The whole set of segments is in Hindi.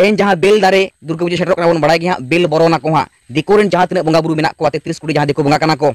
तेन जहाँ बेल दारे, दुर्गा पूजा सेटर बन बड़ा गया, बेल बरना को हाँ दिको जहाँ तीन बंगा बुरु मे तेत्रीस कुड़ी जहाँ दिको बंगा को।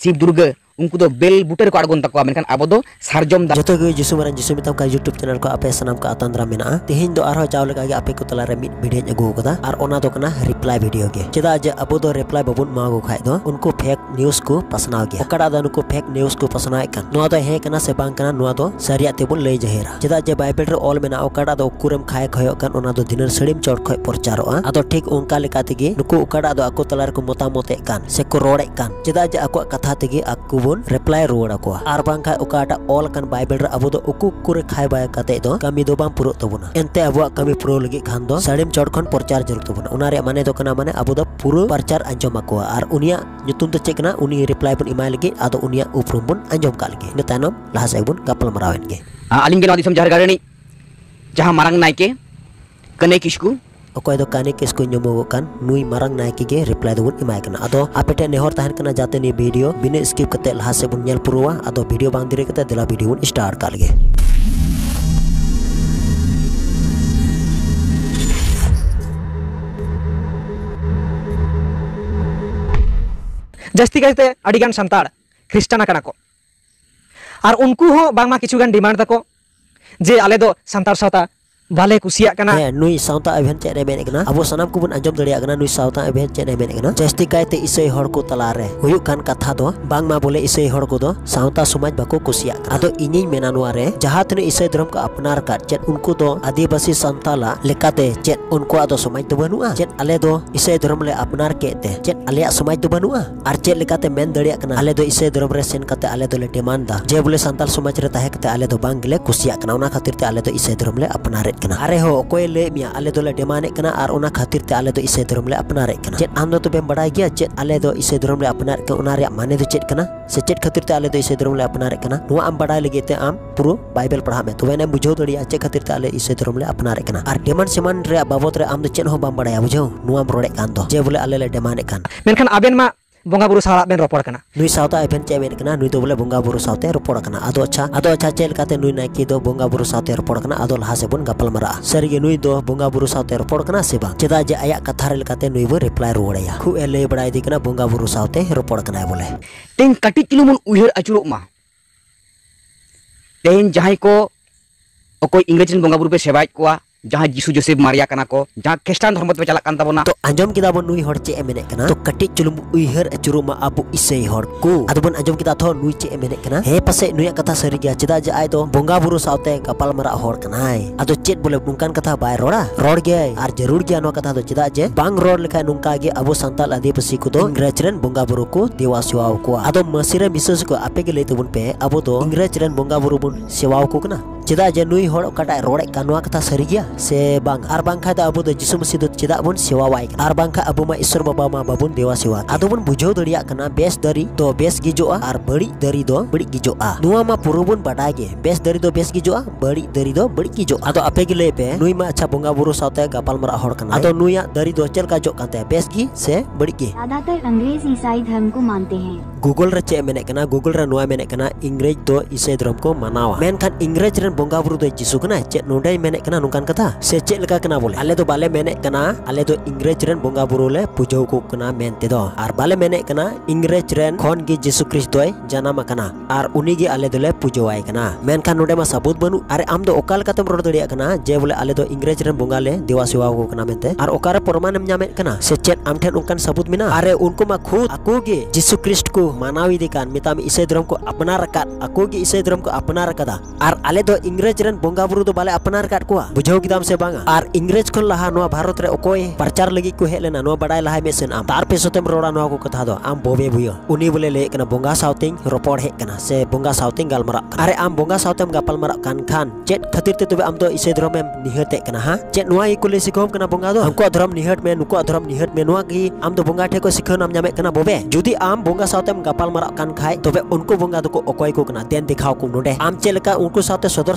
शिव दुर्गा उनको दो बेल बुटर को आड़गोन तको अब सारजम जतो जिसु मरन जिसु मिताम का यूट्यूब चैनल को आपे सनाम का आतंद्रा मेना, तेहिन दो आरो लगा आपे को तला रे मिड वीडियो रिप्लाई वीडियो गे जे अबो दो रिप्लाई बबुन मागो खाय उनको फेक न्यूज़ को पसनाव उनको फेक न्यूज़ को पसनाव कन। नो दो हे कना से बांग कना नो दो सरिया तेबुन जे बाइबल ऑल मेना ओकड़ा दो कुरम खाय सड़िम चोट खय प्रचारो आदो ठीक उनका लेका तेगे को मोता मोते से को रोड़े कान। जे ako कथा तेगे aku bun reply row ruwar ako ar bangka ukata all kan bible ra abu do uku kure khai bay kate do kami do bang puro tabuna ente abu kami pro lagi khan do sadim chod khon perchar jaruk tabuna una re mane do kana mane abu do puro perchar anjom ako ar unia nyutum to cek na uni reply pun email lagi atau unia uprum pun anjom ka lagi ne tanom lahas bun kapal marawen ge aling ge no disam jar garani jaha marang naike अकोय दो काने केस को नुमोगो कान नुई मारंग नायकी के रिप्लाई दो बुन इमाय कना अदो आपे टे नेहर ताहन कना जाते नी वीडियो बिना स्किप कते लहा से बुन नेल पुरुवा अदो वीडियो बांग दिरे कते दिला वीडियो बुन स्टार्ट काल जस्ती करते अड़ीगान सानतार को और उनको हो बांगमा किचुगान डिमांड तको जे आले दो सानतार anjom daria kana nui sauta event cek reben kana jasti kaite isai hor ko talare huyuk kan katha do bang ma bole isai hor ko do sauta somaj bako kusiak ado ini menanuare jahat ne isai dhram ka apnar kat cek unku do adibasi santala lekate cek unku ado somaj do banua cek ale do isai dhram le apnar ke te cek ale somaj do banua ar cek lekate men daria kana ale do isai dhram re sen kate ale do le demand da je bole santal somaj re tahe kate ale do bang le kusiak kana una khatir te ale do isai dhram le apnar kena apnar ke una re mane do chet kena se chet khatir te ale do ise dhram le apnare kena nu am badai legi te am puro bible padha me to wene bujho dori ache khatir te ale ise dhram le apnare kena ar deman seman re babot re am do chet ho bam badai bujho nu am rode kan do je bole ale le demane kan menkan aben ma bonga buru bunga bungaburu sahala ben report kena. Nui sauta event cewek kena nui itu boleh bunga bungaburu sauta report kena. Ado acha, ado acha cel kata nui naik itu bunga bungaburu sauta report kena. Ado lah sebun gapal mara. Sering nui itu bungaburu sauta report kena sih bang. Cita aja ayak katharil kata nui bu reply ruwade ya. Ku elai berai dikena bungaburu sauta report kena boleh. Ting kati kilumun uhir acuruk ma. Ting jahiko, oko bunga bungaburu pe sebaik kuah. Bonga buru pe sebai kwa जहाँ जीसु जोसेफ मारिया कना को जहाँ ख्रिस्टान धर्म पे चला तबना तो अंजम किदा बन नुई हर चे एमेने कना तो कटि चुलुम उइहर अचुरु मा अबु इसै हर को अदु बन अंजम किदा थो नुई चे एमेने कना हे पसे नुई कथा सरी गया चिदा जे आय तो बोंगा बुरु सावते कपाल मरा हर कनाय अदु चेत बोले नुंकान कथा बाय रोड़ा रोड़ गया आर ज़रूर गया नो कथा तो चिदा जे बांग रोड़ लेखा नुंका गे अबु संताल आदिवासी को तो इंग्रज रेन बोंगा बुरु को देवा सेवाओ को अदु मसिरे मिसस को आपे के लेते बुन पे अबु तो इंग्रज रेन बोंगा बुरु बुन सेवाओ को कना चिदा जे नुई हर कटा रोड़े कानवा कथा सरी गया से बांग आर बांखा दा अबो जिसु मसीह चिदा बन सेवा वाई आर बांखा अबो मा ईश्वर बाबा मा बाबुन देवा सेवा आदो बन बुझो दरिया कना बेस दरी तो बेस गिजोआ आर बड़ी दरी दो बड़ी गिजोआ नुआ मा पुरो बन बडाय गे बेस दरी दो बेस गिजोआ बड़ी दरी दो बड़ी गिजो आदो आपे गे ले पे नुई मा अच्छा बोंगा बुरो साथे गपाल मरा हड़ कना आदो नुया दरी दो चल का जो काते बेस गी से बड़ी गे ज़्यादातर अंग्रेज़ ईसाई धर्म को मानते हैं गूगल रे चे मेने कना गूगल रे नुआ मेने कना इंग्रेज दो ईसाई धर्म को मनावा मेन खान इंग्रेज रे बोंगा बुरो दो जिसु कना चे कना नुकान कथा से चे लगा कना बोले बाले मेने कना आले दो इंग्रेज रेन बोंगा बुरु ले पुजो को कना इंग्रेज रेन खन जिसु क्रिस्ट दोय जनामा कना आर उनी गी आले दो ले पुजो आय कना मेन खान नोडे मा सबूत बनु अरे आम कतम रोड कना जे बोले आले दो इंग्रेज रेन बोंगा ले देवा सेवा को आर ओकारे प्रमाणम से चेत आम ठेन उनकान सबूत मिना अरे उनको खुद अको गे जिसु क्रिस्ट को मानावी दिकान मिताम ईसाई धर्म को अपना रकात अको गे ईसाई धर्म को अपना रकादा आर आले दो इंग्रेज रेन बोंगा बुरु दो बाले अपना रकात को बुझाव किदाम से बांगा आर इंग्रेज खन लहा नो भारत रे ओकोय प्रचार लगी को हेले ना नो बडाय लहा मेसन आम तार पे सतेम रोड़ा नो को कथा दो आम बोबे बुयो उनी बोले ले कना बोंगा साउतिंग रोपड़ हे कना से बोंगा साउतिंग गालमरा अरे आम बोंगा साउतेम गापल मरा कान खान चेत खातिर ते तबे आम दो इसे धर्म में निहते कना हा चेत नुआ इकुले सिखोम कना बोंगा दो हमको धर्म निहत में नुको धर्म निहत में नुआ की आम दो बोंगा ठे को सिखो नाम जामे कना बोबे जुदी आम बोंगा साउतेम गापल मरा कान खाय तबे उनको बोंगा दो को ओकोय को कना देन दिखाओ को नोडे आम चेलका उनको साथे सदर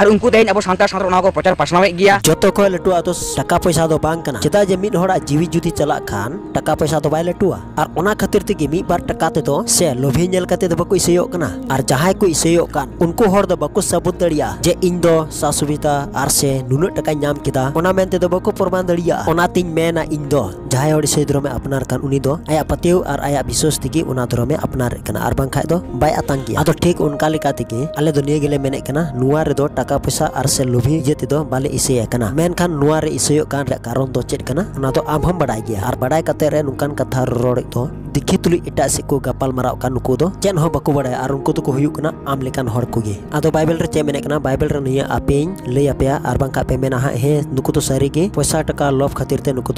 और उनको तेज अब सानतार सानतार प्रचार पासनावे जो खो लटुआ तो टाका पैसा दो चेदा जे मिद जीवी जुदी चला खान टाका पैसा तो बाय लटुआ और ओना खातिर तेगे मिद बार टाका ते से लोभी नेल कते दो बको इसयो कना और जहाय को इसयो उनको होर सबूत दड़िया जे इन दो सासुविता और से नुनु टाका नाम प्रमाण दड़िया मेना इन दो जहाय और से धर्म आया पतियो और आया विश्वास तेगे ओना धर्म में अपनार कना ठीक उनका लेका तेगे अले मेने कना taka pusa arsel lubi jeti do balik isi ya kana men kan nuari isi yuk kan dak karon to cek nah nato am hom badai ar badai kate re nungkan kata roro dikhetuli eta se ko gapal marao kan nuku do chen ho baku badai ar nuku tuku huyuk na am lekan hor kuge ato bible re menekna bible re nia apeng le pea ar bangka pe mena ha he nuku tu sari ge pesa taka lof khatir te nuku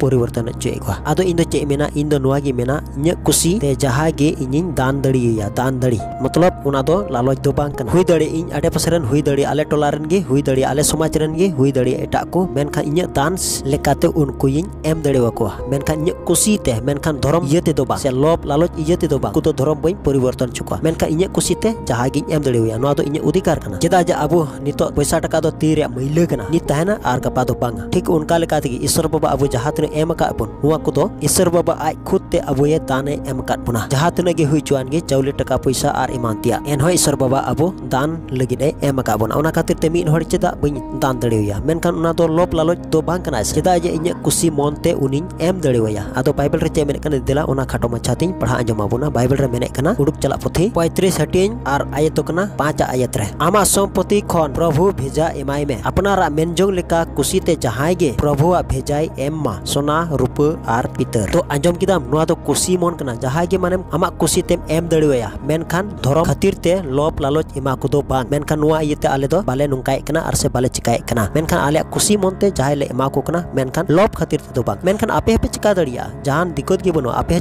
puri wartan na e chue ato indo chen mena indo nua mena nyek kusi te jaha ge inyin dan dari ya dan dari matlab una do laloj do bangkan hui dari in ade pasaran hui dari ale tolaran ge hui dari ale sumaj ge hui dari eta ko menka tans dan lekate un yin em dari wakua menka nyek kusi te menkan dharam yete iya ते ते लोभ लालच इये ते दो बा कुतो धर्म बई परिवर्तन चुका मेनखा इnya कुसी ते जहा अधिकार टका दो तीर मैले कना नि तहना आर गपा दो बांग ठीक उनका ते ईश्वर बाबा जहा तने का को दो ईश्वर बाबा खुद ते ये दाने का पुना जहा तने चौले टका पैसा आर इमान तिया एन होय ईश्वर बाबा अबो दान का बोना ते मिन चेदा बई दान दड़ेया मेनखान ओना दो लोप लालच दो बांग कना चेदा जे इnya कुसी मन ते मेने खाटो माछा तिन पढ़ा बोना मेने कना उडुक चला पोथी 35 हटिन आर आयत तो पाँच आयत आमा संपत्ति खन प्रभु भेजा एमाई में अपनारा मेनजोंग लेका कुसी ते जहाय गे प्रभु आ भेजाई एम मा सोना रूप आर पितर तो दो कुसी मन कना जहाय गे माने आमा कुसी तेम एम दड़ेया मेनखान धरम खातिर ते लोप लालच एमा को दो बांग मेनखान नुआ इयते आले दो बाले नुंकाय कना आर से बाले चिकाय कना मेनखान आले कुसी मन ते जहाय ले एमा को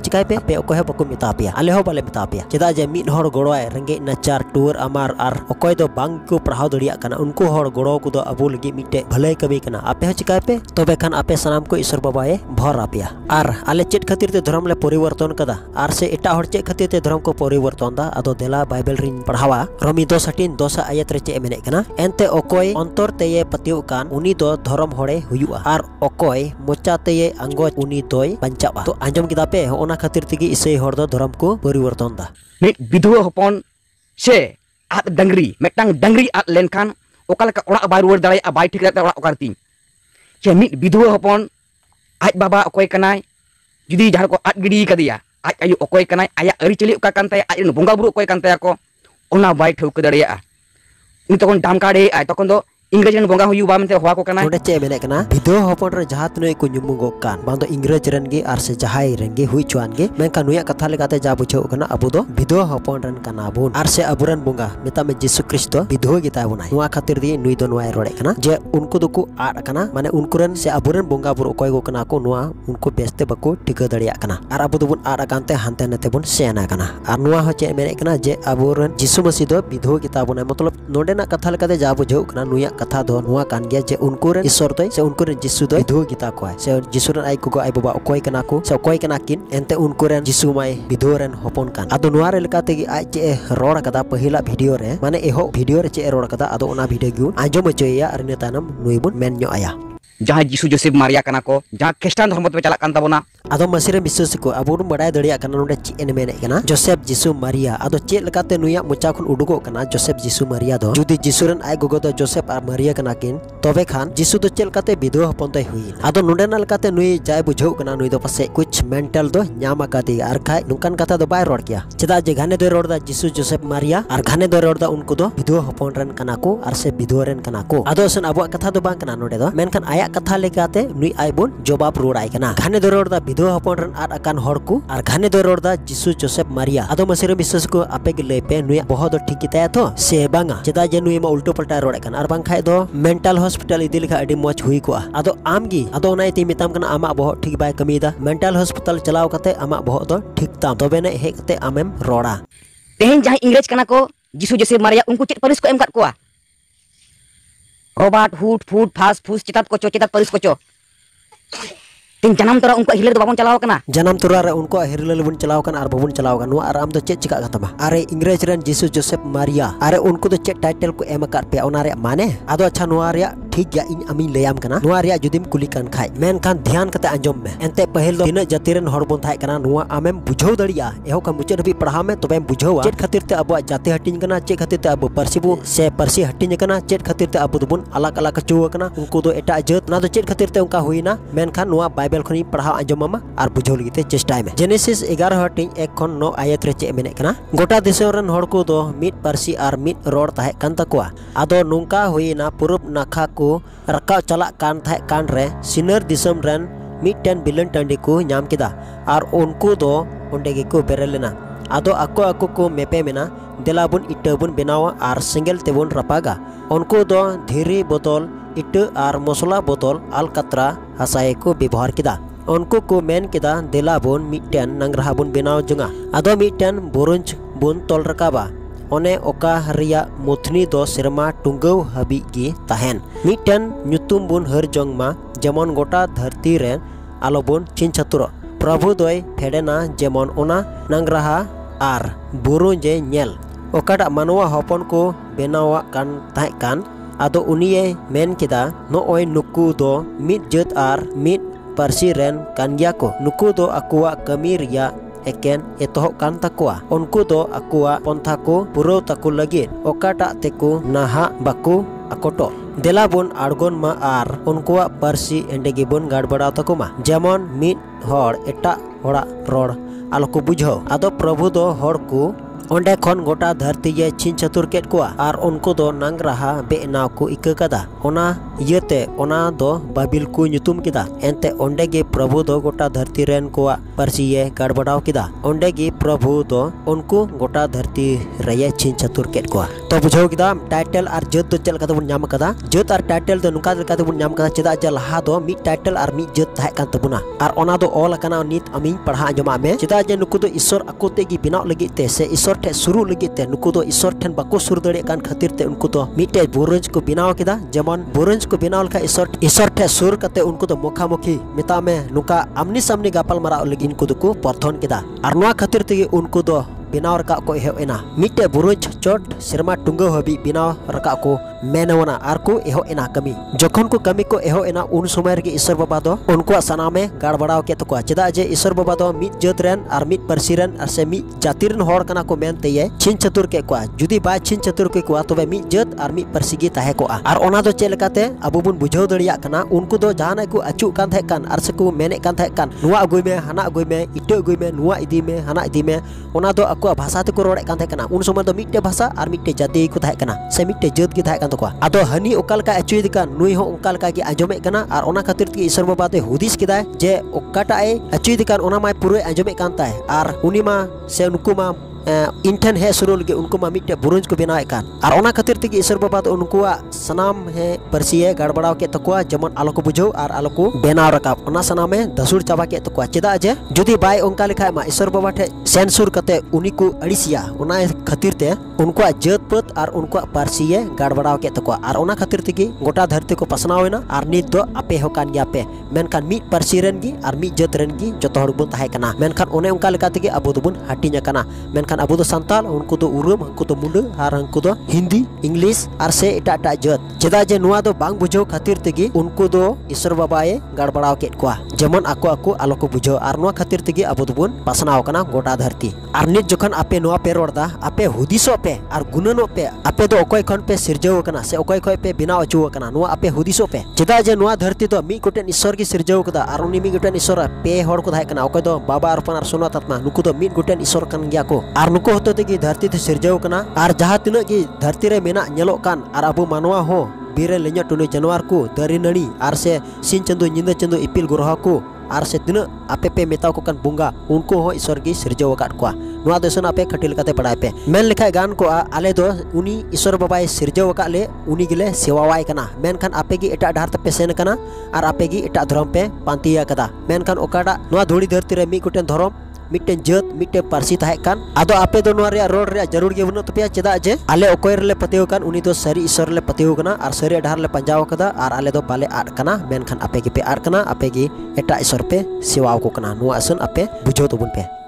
कना ते दो आपे पे चिका दड़िया जहान दिक्कत गे बनो आपे चिकाय पे पे ओको हे बको मिता पे आले हो बाले मिता पे चेदा जे मिद हर गोड़ोय रेंगे नचार टूर अमार आर ओकोय दो बांग को पढ़ाव दड़िया कना उनको हर गोड़ो को दो अबो लगी मिटे भले कमी कना आपे हो चिकाय पे तबे खान आपे सनाम को ईश्वर बाबा ए भर आपिया आर आले चेट खातिर ते धर्म परिवर्तन कदा आर से एटा हर चेट खातिर ते धर्म को परिवर्तन दा अदो देला बाइबल रिन पढ़ावा रोमी दो सटिन दोसा आयत रे चे मेने कना एनते ओकोय अंतर ते ये पतिउ khatir tigi isai horda dharam ko periwarton mit bidhua hopon se at dangri metang dangri at lenkan okal ka ora bai ruwar dalai abai tikat ora okar ting che mit bidhua hopon ait baba okoi jadi jahar ko gidi kadia ait ayu okoi kanai aya ari cili okar nu bunga buru okoi kantai ako ona bai tuk kadaria Ini tokon dam kade do इंग्रज रन बोंगा हुयु बा मेनते हवा को कनाय नोडे चे मेने कना विधो हपन रे जहात नुय को nyumugo kan bang do इंग्रज रन गे आर से जहाय रन गे हुई चुआन गे मेनका नुया कथा लेकाते जा बुझो कना अबु दो विधो हपन रन कना बुन आर से अबुरन बोंगा मेता में यीशु ख्रिस्ट विधो गिता बुनाय नुआ खातिर दी नुई दो नुआ रोड़े कना जे उनको दुकु आड़ कना माने उनको रन से अबुरन बोंगा बुर कोय गो कना को नुआ उनको बेस्ते बको टिका दड़िया कना आर अबु दुबुन आड़ कांते हांते नते बुन सेना कना आर नुआ हो चे मेने कना जे अबुरन यीशु मसीह दो विधो गिता बुनाय मतलब नोडे ना कथा लेकाते जा बुझो कना नुया कथा दो नुआ कान गया जे उनको रे ईश्वर दो से उनको रे यीशु दो विधो गिता को से यीशु रन आई को आई बाबा कोय कना को से कोय कना किन एनते उनको रे यीशु माय विधो रन हपन कान आदो नुआ रे लेकाते गी आज जे रोड़ कदा पहिला वीडियो रे माने एहो वीडियो रे चे रोड़ कदा आदो ओना वीडियो गु आंजो मचोया अर ने तानम नुइबुन मेन न्यो आया जहाँ जीशु जोसेफ मारिया कना को जहाँ ख्रिस्टान धर्म पे चला ताबना अद मसीरे विश्वास को अब बड़ा दड़े चेन मेन जोसेफ जीशु मारिया अद चेकते नुया मोचा खुन उडुगो जोसेफ जीशु मारिया दो जुदी जीशु रन आय गोगो दो जोसेफ और मारिया कना किन तबे खान जीशु दो चेकते विधवा हपन दो हुई अद नोडेना लकाते नुई जाय बुझो कना नुई दो पासे कुछ मेंटल दो ᱧᱟᱢ ᱟᱠᱟᱫᱮ ᱟᱨ ᱠᱷᱟᱡ ᱱᱚᱝᱠᱟᱱ ᱠᱟᱛᱷᱟ ᱫᱚ ᱵᱟᱭ ᱨᱚᱲ ᱠᱮᱭᱟ ᱪᱮᱫᱟᱜ ᱡᱮ ᱜᱷᱟᱱᱮ ᱫᱚᱭ ᱨᱚᱲᱫᱟ ᱡᱤᱥᱩ ᱡᱳᱥᱮᱯ ᱢᱟᱨᱤᱭᱟ ᱟᱨ ᱜᱷᱟᱱᱮ ᱫᱚᱭ ᱨᱚᱲᱫᱟ ᱩᱱᱠᱩ ᱫᱚ ᱵᱤᱫᱷᱣᱟ ᱦᱚᱯᱚᱱ ᱨᱮᱱ ᱠᱟᱱᱟ ᱠᱚ ᱟᱨ ᱥᱮ ᱵᱤᱫᱷᱣᱟ ᱨᱮᱱ ᱠᱟᱱᱟ ᱠᱚ ᱟᱫᱚ ᱥᱮᱱ ᱟᱵᱚᱣᱟᱜ ᱠᱟᱛᱷᱟ ᱫᱚ ᱵᱟᱝ ᱠᱟᱱᱟ ᱱᱚᱰᱮ ᱫᱚ ᱢᱮᱱᱠᱷᱟᱱ ᱟᱭᱟᱜ कथा लेकाते नुई आई बन जबाब रुड़ा घाने दरोड़ा विधवा हपन आद अकान हड़ को और घाने दरोड़ा जिसु जोसेफ मारिया। आदो मसीरो विश्वास को आपे के लेपे नुई बहुत ठीक किताया तो से बांगा। चेदा जे नुई मा उल्टो पलटा रोड़ा कना और बांखाय दो मेंटल हॉस्पिटल इदि लेखा अडी मज हुई को आदो आम गी आदो नाई ती मिताम कना आमा बहुत ठीक बाय कमीदा। मेंटल हॉस्पिटल चलाव कते आमा बहुत दो ठीक ताम। तबे ने हे आमेम रोड़ा। तेहेन जहाँ इंग्रेज कना को जिसु जोसेफ मारिया, उनको चेत परिस को एम कर कोआ। रोबाट फूट फूट फास फूस चितात कोचो चितात परिस कोचो तीन जन्म तोरा उनको हिलर दो बाबन चलाव कना जन्म तुरा रे उनको हिरल बन चलाव कन आर बबुन चलाव कन नुआ आर आम दो चेत चिका कतमा अरे इंग्रेज रन जिसु जोसेफ मारिया अरे उनको दो चेत टाइटल को एम काट पे ओना रे माने आदो अच्छा नुआ रे ठीक गया इन अमी लेयाम कना नुआ रे जुदिम कुली कन ध्यान में एनते पहल दो तिना जाति रन हड़ बन एहो का भी पढ़ा में ते अब खातिर ते अब परसी से परसी कना चेत खातिर ते अब अलग अलग कचु कना उनको दो एटा जत ना खातिर ते उनका बाइबल खनी पढ़ा अंजमामा और बुझाव लगी चेष्टा में जेनेसिस 11 हटिन एक खन नो आयत रे चे मेने कना गोटा दिसम को रोड नुंका हुईना पूरब नाखा को रकाव चला कान थाहे कान रे सिनर दिसम रन मिटन बिलन टंडी को नाम किदा और उनको दो उंडे गे को बेरलेना आदो ako ako को मेपे मेना देला बुन इटा बुन बेनावा और सिंगल तेबुन रपागा उनको धीरे बोतल इटा और मसला बोतल अलकतरा हसाए को व्यवहार किदा। उनको को मेन किदा, देला बुन मिटन नंगरहा बुन बेनाव जुंगा। आदो मिटन बुरुंज बुन तोल रकाबा। ओने ओका रिया मुथनी दो सिरमा टुंगव हबी गी ताहेन। मिटन nyutum बुन हर जोंग मा जेमन गोटा धरती रेन, आलो बुन चिन छतुरो प्रभु दोय फेडेना, जेमन ओना नंगराहा आर बुरु जे nyel ओकाटा मानवा हपन को बेनावा कान ताहे कान आदो उनिये मेन किदा नो ओय नुकु दो मिट जत आर मिट पारसी रेन कानगिया को नुकु दो akuwa kami रिया eken etohok kan takua. Unku do akua pontha ko puro taku lagit okata teku, naha baku, akoto. देला बोन आड़गोन मा आर उनकुआ पारसी एंडे गिबन गाड़ बड़ा तकुमा जेमन मिट हड़ एटा हड़ा रोड आलो को बुझो को ओंडे गोटा धरती ये छिन चतुर केट कुआ उनको दो नंग रहा बेनाव को इका कदा। ओना यते ओना दो बाबिल को nyutum किदा। एंते ओंडे गे प्रभु दो गोटा धरती रेन कुआ परसी ये गड़बड़ाव किदा। ओंडे गे प्रभु दो उनको गोटा धरती रये छिन चतुर केट कुआ। तो बुझो किदा? टाइटल आर जत दो चल कदा बुन नाम कदा? जत आर टाइटल दो नुका कदा बुन नाम कदा? चेदा जे लहा दो मी टाइटल आर मी जत ताहे कान तबुना आर ओना दो ऑल कना नित अमिन पढ़ा अंजमा में। चेदा जे नुकु दो ईश्वर अको ᱞᱟᱹᱜᱤᱫ गी बिनाव लगी से ईश्वर ठे सुरु लगी नुकु दो ईश्वर ठेन बाको सुर दान ते तो मिटे बुरंज को बनाव जेमन बुरंज को बिनाव लखा ईश्वर ईश्वर ठे सुर मुखा मुखी में को परथन किदा आर नुआ खातिर ते उनको दो बिनाव रका को एहो मिटे को मेनवना आर को एहो एना कमी। जखन को कमी को एहो एना उन समय रे ईश्वर बाबा दो उनको सनामे गाड़ बड़ाव के तको चेदा जे ईश्वर बाबा दो मिट जत रेन आर मिट परसी रेन आर से मिट जाति रेन हड़ कना को मेन ते छिन चतुर के को जुदी बा छिन चतुर के को तबे मिट जत आर मिट परसी गे ताहे को आर ओना दो चेलकाते अबु बुन बुझाव दड़िया कना, उनको दो जहाना को अचु कान थाहे कान, आर से को मेने कान थाहे कान। नुआ अगुई में, हना अगुई में इटे अगुई में, नुआ इदी में, हना इदी में, ओना दो ako भाषा ते को रोड़े कान कना। उन समय दो से हनी ओकाल ᱵᱟᱵᱟ ᱫᱚᱭ ᱦᱩᱫᱤᱥ ᱠᱮᱫᱟᱭ ᱡᱮ ᱚᱠᱟᱴᱟᱜ ᱮ के आंजमे ᱚᱱᱟ ᱢᱟᱭ ओना खातिर ᱠᱟᱱ ईश्वर बाबा ᱩᱱᱤ ᱢᱟ ᱥᱮ ᱱᱩᱠᱩ ओकाटा उनको है सुरू लगे उनको मिट्टे बुरुंज को बनाए और ओना खातिर ते ईश्वर बाबा तो उनको सनाम है परसिए गड़बड़ाव के तकुआ, जमन आलो को बुझो और आलो को बेनाव रकाब। ओना सनाम दसुर चाबा के तकुआ, चेदा जे, जुदी बाय ओंका लिखा मा ईश्वर बाबा ठे सेंसुर कते उनी खातिर ते, उनको जत पत और उनको परसिए गड़बड़ाव के तकुआ। और खातिर ते गोटा धरती को पसनावेना और नित दो, आपे हो कान गया पे। मेनखान मिट परसी रेन और मिट जत रेन गी, जतो हड़ बुन मेनखान ओने ओंका लेका ते अबो दुबुन मेनखान अबो दो संताल उनको तो उरुम उनको तो मुंड और उनको तो हिंदी इंग्लिश और से एटा एटा जत चेदा जे नुआ दो बांग बुझो खातिर तेगी उनको दो ईश्वर बाबाए गड़बड़ाव केट कोआ जेमन आको आको आलो को बुझो और नुआ खातिर तेगी अबो दुबुन पासनाव कना गोटा धरती और नित जखन आपे नुआ पे रोड़दा आपे हुदिसो पे और गुननो पे आपे दो ओकोय खन पे सिरजव कना से ओकोय खोय पे बिनाव अचुव कना नुआ आपे हुदिसो पे चेदा जे नुआ धरती तो मी गोटेन ईश्वर की सिरजव कदा और उनी मी गोटेन ईश्वर पे हड़ को थाहे कना ओकोय दो बाबा अर्पण और सोना तत्मा नुकु दो मी गोटेन ईश्वर कन गया को और नुकु तेगी धरती ते सिरजव कना और जहाँ तिना धरती और अबो मानवा हो बीरे लेnya टुनु जानवर को दारी नड़ी आर से सिन चंदो निंदा चंदो इपिल ग्रह को आर से तना आपे पे मेता को kan उनको हो ईश्वर की सिरजो वकाट को आपे खटिल पड़ाय पे मेन लेखाय गान को आले उनी ईश्वर बाबाय सिरजो वका ले उनी गिले सेवावाय कना मेन खान आपे की एटा डाहर पे सेन कना आर आपे की एटा धर्म पे पांतिया कदा मेन ओकाडा नुआ धरती रे मी कुटेन धर्म मिट्टन जत मिट्टे पारसी तहकान आदो आपे रे रोड ज़रूर गे बनु तपिया चेदा जे आले ओकोय रे पतेव कान उनी सरी ईश्वर ले पतेव कना आर सरी डाहर ले कदा आर आले तो बाले आट कना मेन खान आपे की पे आट कना आपे की एटा ईश्वर पे सेवाव को असन आपे बुझो तो बुन पे